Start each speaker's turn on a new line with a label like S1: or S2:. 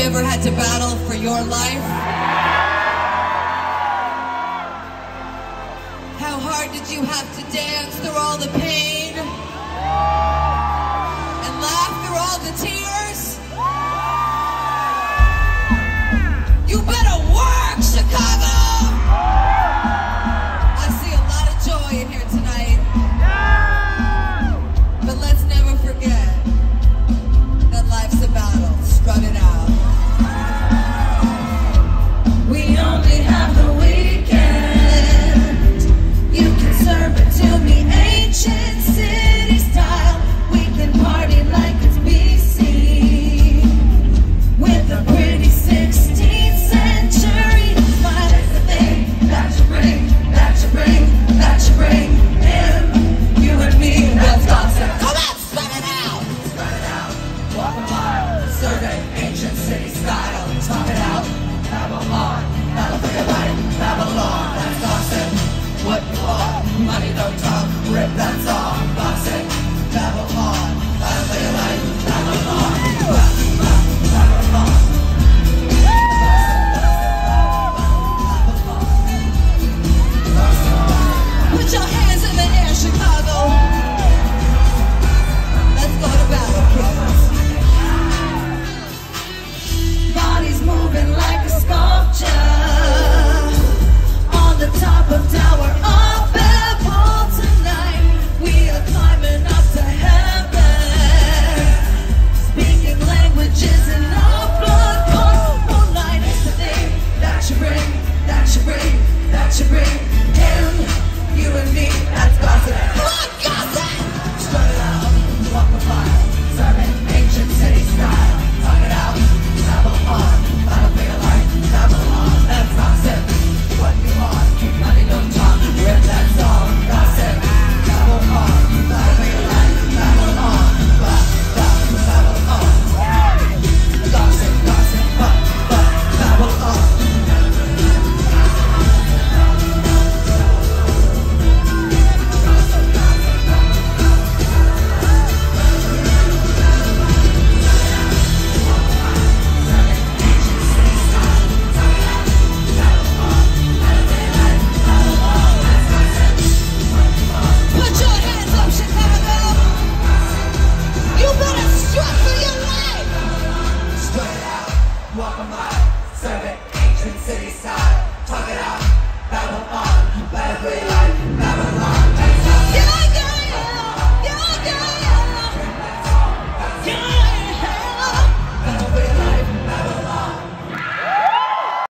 S1: you ever had to battle for your life? How hard did you have to dance through all the pain? Money don't talk, rip that
S2: song. that you bring him, you and me, that's gossip. What oh, gossip?